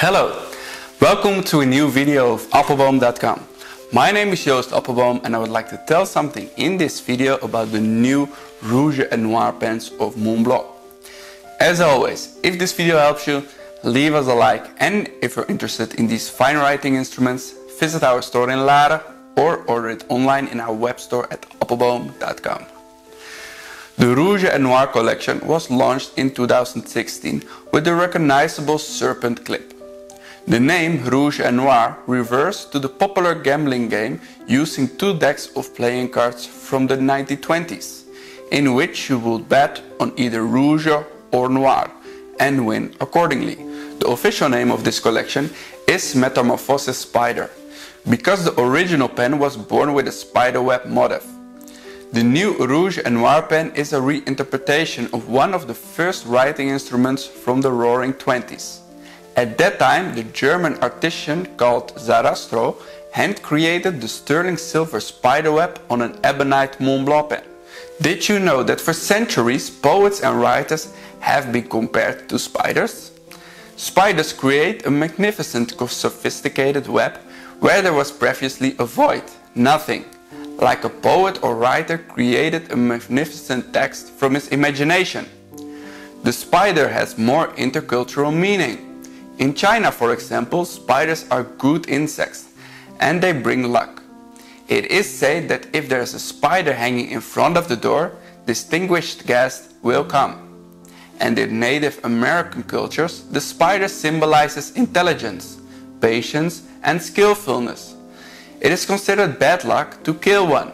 Hello, welcome to a new video of Appelboom.com. My name is Joost Appelboom and I would like to tell something in this video about the new Rouge et Noir pens of Montblanc. As always, if this video helps you, leave us a like and if you're interested in these fine writing instruments, visit our store in Laren or order it online in our web store at appelboom.com. The Rouge et Noir collection was launched in 2016 with the recognizable serpent clip. The name Rouge et Noir refers to the popular gambling game using two decks of playing cards from the 1920s, in which you would bet on either rouge or noir and win accordingly. The official name of this collection is Metamorphosis Spider, because the original pen was born with a spiderweb motif. The new Rouge et Noir pen is a reinterpretation of one of the first writing instruments from the Roaring Twenties. At that time, the German artisan called Sarastro hand created the sterling silver spiderweb on an ebonite Montblanc pen. Did you know that for centuries poets and writers have been compared to spiders? Spiders create a magnificent sophisticated web where there was previously a void, nothing. Like a poet or writer created a magnificent text from his imagination. The spider has more intercultural meaning. In China, for example, spiders are good insects and they bring luck. It is said that if there is a spider hanging in front of the door, distinguished guests will come. And in Native American cultures, the spider symbolizes intelligence, patience, and skillfulness. It is considered bad luck to kill one.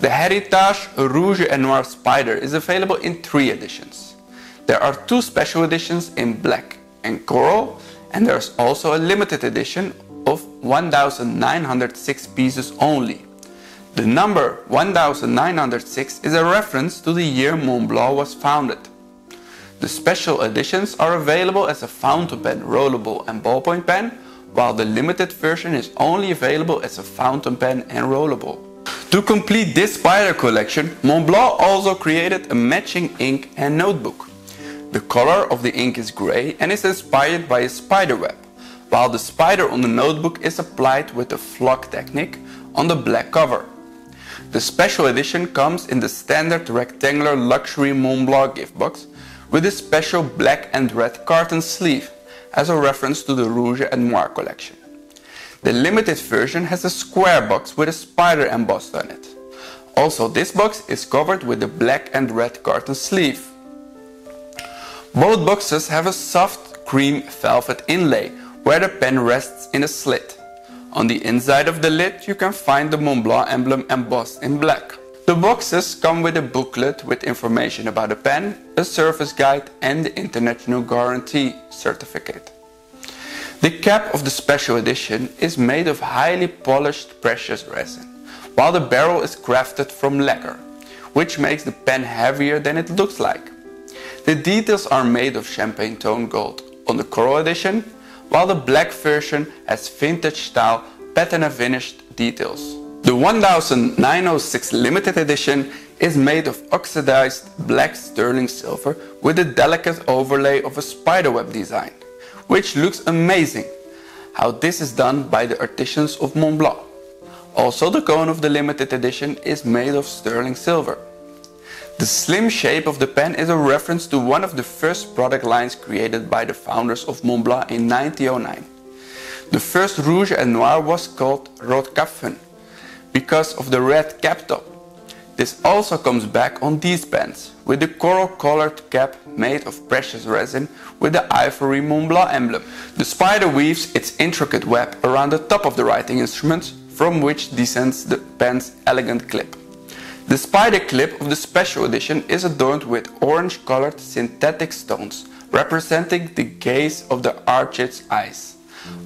The Heritage Rouge et Noir Spider is available in three editions. There are two special editions in black and coral, and there's also a limited edition of 1906 pieces only. The number 1906 is a reference to the year Montblanc was founded. The special editions are available as a fountain pen, rollerball and ballpoint pen, while the limited version is only available as a fountain pen and rollerball. To complete this spider collection, Montblanc also created a matching ink and notebook. The color of the ink is grey and is inspired by a spider web, while the spider on the notebook is applied with the flock technique on the black cover. The special edition comes in the standard rectangular luxury Montblanc gift box with a special black and red carton sleeve as a reference to the Rouge et Noir collection. The limited version has a square box with a spider embossed on it. Also this box is covered with a black and red carton sleeve. Both boxes have a soft cream velvet inlay where the pen rests in a slit. On the inside of the lid you can find the Montblanc emblem embossed in black. The boxes come with a booklet with information about the pen, a service guide and the International Guarantee certificate. The cap of the special edition is made of highly polished precious resin, while the barrel is crafted from lacquer, which makes the pen heavier than it looks like. The details are made of champagne tone gold on the coral edition, while the black version has vintage style patina finished details. The 1906 limited edition is made of oxidized black sterling silver with a delicate overlay of a spiderweb design, which looks amazing. How this is done by the artisans of Montblanc. Also the cone of the limited edition is made of sterling silver. The slim shape of the pen is a reference to one of the first product lines created by the founders of Montblanc in 1909. The first Rouge et Noir was called Rotkäppchen because of the red cap top. This also comes back on these pens with the coral colored cap made of precious resin with the ivory Montblanc emblem. The spider weaves its intricate web around the top of the writing instruments from which descends the pen's elegant clip. The spider clip of the special edition is adorned with orange colored synthetic stones representing the gaze of the arch's eyes,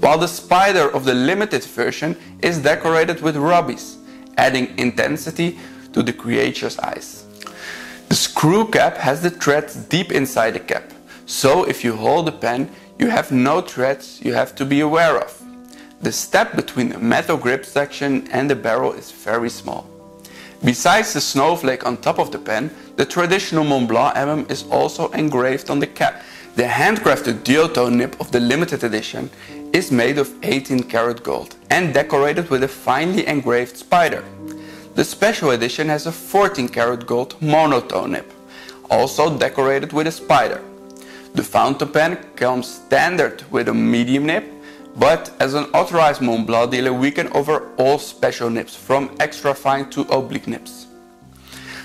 while the spider of the limited version is decorated with rubies, adding intensity to the creature's eyes. The screw cap has the threads deep inside the cap, so if you hold the pen you have no threads you have to be aware of. The step between the metal grip section and the barrel is very small. Besides the snowflake on top of the pen, the traditional Montblanc emblem is also engraved on the cap. The handcrafted duotone nib of the limited edition is made of 18 karat gold and decorated with a finely engraved spider. The special edition has a 14 karat gold monotone nib, also decorated with a spider. The fountain pen comes standard with a medium nib, but as an authorized Montblanc dealer we can offer all special nibs from extra fine to oblique nibs.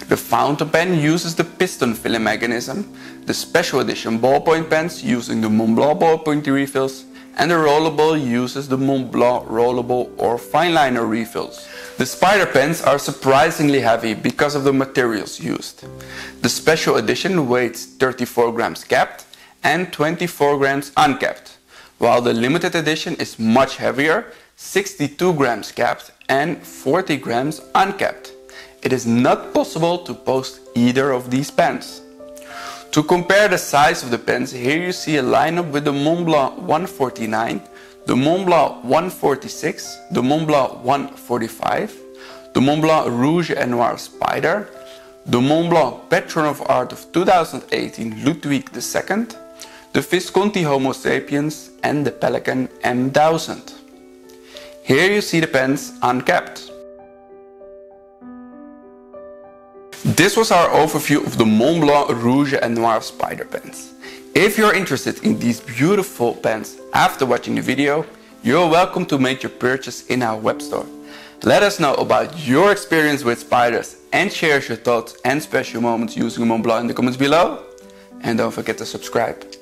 The fountain pen uses the piston filling mechanism, the special edition ballpoint pens using the Montblanc ballpoint refills, and the rollerball uses the Montblanc rollerball or fineliner refills. The spider pens are surprisingly heavy because of the materials used. The special edition weighs 34 grams capped and 24 grams uncapped, while the limited edition is much heavier, 62 grams capped and 40 grams uncapped. It is not possible to post either of these pens. To compare the size of the pens, here you see a lineup with the Montblanc 149, the Montblanc 146, the Montblanc 145, the Montblanc Rouge et Noir Spider, the Montblanc Patron of Art of 2018 Ludwig II, the Visconti Homo sapiens and the Pelikan M1000. Here you see the pens uncapped. This was our overview of the Montblanc Rouge et Noir Spider pens. If you're interested in these beautiful pens after watching the video, you're welcome to make your purchase in our web store. Let us know about your experience with spiders and share your thoughts and special moments using Montblanc in the comments below. And don't forget to subscribe.